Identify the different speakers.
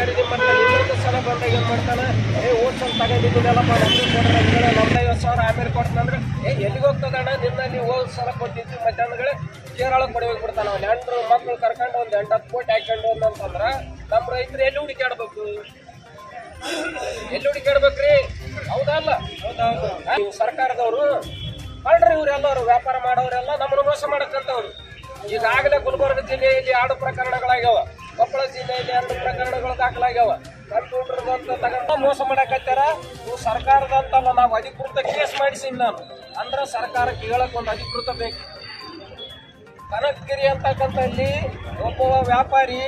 Speaker 1: ಖರೀದಿ ಮಾಡ್ತಾನೆ ಸಲ ಏನು ಮಾಡ್ತಾನೆ ಏ ಓದ್ಸಲ್ ತಗೊಂಡಿದ್ದೆಲ್ಲ ನಮ್ದೈವತ್ತು ಸಾವಿರ ಆಮೇಲೆ ಕೊಡ್ತಾನಂದ್ರೆ ಏ ಎಲ್ಲಿಗೆ ಹೋಗ್ತದಣ್ಣ ನಿನ್ನ? ನೀವು ಹೋದ ಸಲ ಕೊಟ್ಟಿದ್ದು ಮಧ್ಯಾಹ್ನಗಳೇ ಕೇರಳಕ್ಕೆ ಕೊಡಿ ಹೋಗ್ಬಿಡ್ತಾನೆ ಅವ್ನು. ಎಂಟು ಮಕ್ಳು ಕರ್ಕೊಂಡು ಒಂದು ಎಂಟು ಹತ್ತು ಕೋಟಿ ಹಾಕೊಂಡು ಅಂತಂದ್ರೆ ನಮ್ಮ ರೈತರು ಎಲ್ಲಿ ಹುಡುಕಾಡ್ಬೇಕು ಎಲ್ಲಿ ರೀ ಹೌದಲ್ಲ ಹೌದೌದು ನೀವು ಸರ್ಕಾರದವರು ಅಲ್ರಿ ಇವರೆಲ್ಲರೂ ವ್ಯಾಪಾರ ಮಾಡೋರೆಲ್ಲ ನಮ್ಮನ್ನು ಮೋಸ ಮಾಡಕ್ಕಂಥವ್ರು ಈಗಾಗಲೇ ಗುಲ್ಬರ್ಗ ಜಿಲ್ಲೆಯಲ್ಲಿ ಆಡು ಪ್ರಕರಣಗಳಾಗ್ಯಾವ. ಜಿಲ್ಲೆಯಲ್ಲಿ ಎರಡು ಪ್ರಕರಣಗಳು ದಾಖಲಾಗ್ಯಾವ. ಕಂಪ್ಯೂಟರ್ದಂತ ಮೋಸ ಮಾಡಕತ್ತಾರ ಇವು ಸರ್ಕಾರದಂತಲ್ಲ ನಾವು ಅಧಿಕೃತ ಕೇಸ್ ಮಾಡಿಸಿ ನಾನು. ಅಂದ್ರೆ ಸರ್ಕಾರಕ್ಕೆ ಹೇಳಕ್ ಒಂದು ಅಧಿಕೃತ ಬೇಕು. ಕನಕಗಿರಿ ಅಂತಕ್ಕಂಥಲ್ಲಿ ಒಬ್ಬ ವ್ಯಾಪಾರಿ